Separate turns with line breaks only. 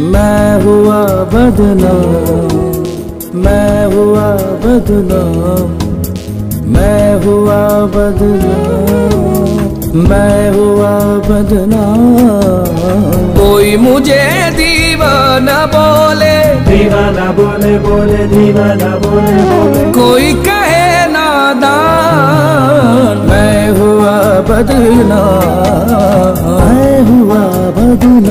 मैं हुआ बदनाम मैं हुआ बदनाम मैं हुआ बदनाम मैं हुआ बदनाम कोई मुझे दीवाना बोले
दीवाना बोले बोले दीवाना बोले बोले।
कोई कहे नादान। मैं हुआ बदनाम मैं हुआ बदनाम